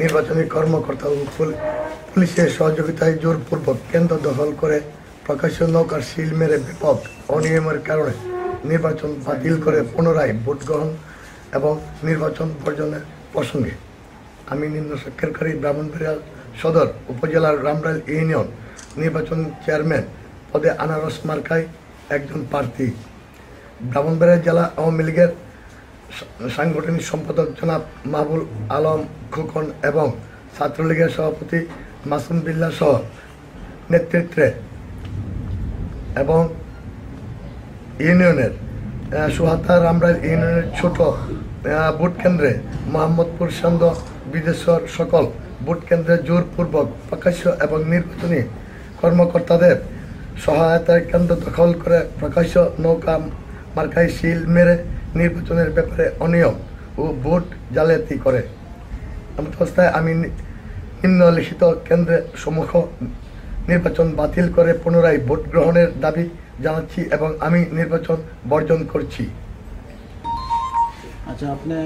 নির্বাচনী কর্মকর্তা ও পুলিশের সহযোগিতায় জোরপূর্বক কেন্দ্র দখল করে প্রকাশ্য নৌকার সিল মেরে ব্যাপক অনিয়মের কারণে নির্বাচন বাতিল করে পুনরায় ভোট গ্রহণ এবং নির্বাচন বর্জনের প্রসঙ্গে আমি নিম্ন স্বাক্ষরকারী ব্রাহ্মণবাড়িয়া সদর উপজেলার রামরাইল ইউনিয়ন নির্বাচন চেয়ারম্যান পদে আনারস মার্কায় একজন প্রার্থী। ব্রাহ্মণবাড়িয়া জেলা আওয়ামী লীগের সাংগঠনিক সম্পাদক জনাব মাহবুল আলম খোকন এবং ছাত্রলীগের সভাপতি মাসুম বিল্লা সহ নেতৃত্বে এবং ইউনিয়নের সুহাতা রামরাইল ইউনিয়নের ছোট ভোট কেন্দ্রে মোহাম্মদপুর সন্দ বিদেশ্বর সকল ভোট কেন্দ্রে জোরপূর্বক প্রকাশ্য এবং নির্বাচনী কর্মকর্তাদের সহায়তায় কেন্দ্র দখল করে প্রকাশ্য নৌকা, মার্কায় শিল মেরে নির্বাচনের ব্যাপারে অনিয়ম ও ভোট জালিয়াতি করে। অবস্থায় আমি নিম্নলিখিত কেন্দ্রে সম্মুখ নির্বাচন বাতিল করে পুনরায় ভোট গ্রহণের দাবি জানাচ্ছি এবং আমি নির্বাচন বর্জন করছি। আচ্ছা আপনি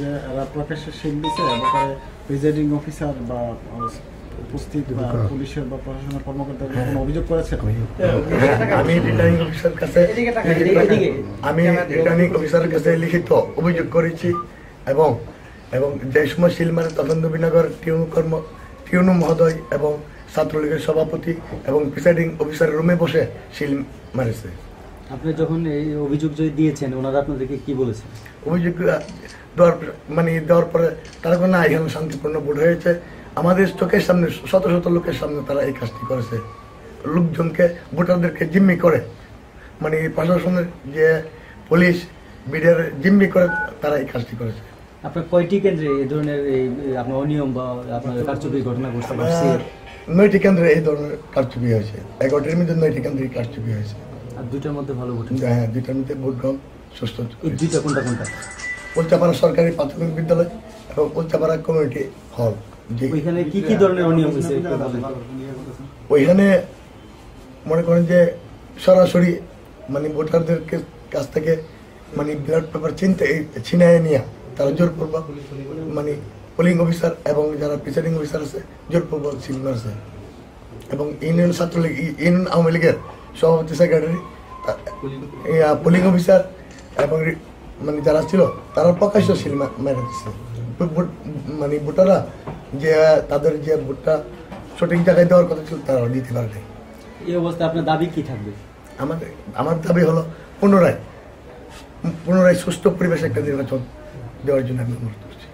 যে প্রকাশ্যে শিল দিছে, ব্যাপারে প্রিজাইডিং অফিসার বা উপস্থিত পুলিশের বা প্রশাসনের কর্মকর্তাদের কোনো অভিযোগ করেছেন? হ্যাঁ, আমি রিটার্নিং অফিসার কাছে। আমি রিটার্নিং অফিসারের কাছে লিখিত অভিযোগ করেছি এবং এবং যে সময় টিউনু কর্ম টিউনু মহোদয় এবং ছাত্রলীগের সভাপতি এবং প্রিসাইডিং অফিসার রুমে বসে শিল মারেছে। আপনি যখন এই অভিযোগ যদি দিয়েছেন ওনারা আপনাদেরকে কি বলেছেন? অভিযোগ দেওয়ার মানে দেওয়ার পরে তারা কোনো এখানে শান্তিপূর্ণ ভোট হয়েছে। আমাদের চোখের সামনে শত শত লোকের সামনে তারা এই কাজটি করেছে। লোকজনকে ভোটারদেরকে জিম্মি করে। মানে প্রশাসনের যে পুলিশ বিডিআর জিম্মি করে তারা এই কাজটি করেছে। আপনার কয়টি কেন্দ্রে এই ধরনের আপনার অনিয়ম বা আপনার কারচুপির ঘটনা আহ, নয়টি কেন্দ্রে এই ধরনের কারচুপি হয়েছে। এগারোটির মধ্যে নয়টি কেন্দ্রে কারচুপি হয়েছে। আর দুইটার মধ্যে ভালো ভোট হ্যাঁ দুইটার মধ্যে ভোট গ্রহণ সুস্থ দুইটা কোনটা কোনটা? সরকারি প্রাথমিক বিদ্যালয় এবং উল্চাপাড়া কমিউনিটি হল। ওইখানে কি কি ধরনের অনিয়ম হয়েছে? ওইখানে মনে করেন যে সরাসরি মানে ভোটারদের কাছ থেকে মানে ব্যালট পেপার চিনতে ছিনায় নিয়ে তারা জোরপূর্বক মানে পোলিং অফিসার এবং যারা প্রিসাইডিং অফিসার আছে জোরপূর্বক সিল মারছে এবং ইউনিয়ন ছাত্রলীগ ইউনিয়ন আওয়ামী লীগের সভাপতি সেক্রেটারি পোলিং অফিসার এবং মানে যারা ছিল তারা প্রকাশ্য সিল মা- মেরে দিচ্ছে মানে ভোটাররা যে তাদের যে ভোটটা সঠিক জায়গায় দেওয়ার কথা ছিল তারা দিতে পারে এই অবস্থায় আপনার দাবি কি থাকবে? আমাদের আমার দাবি হলো পুনরায় পুনরায় সুস্থ পরিবেশ একটা নির্বাচন দেওয়ার জন্য আমি অনুরোধ করছি।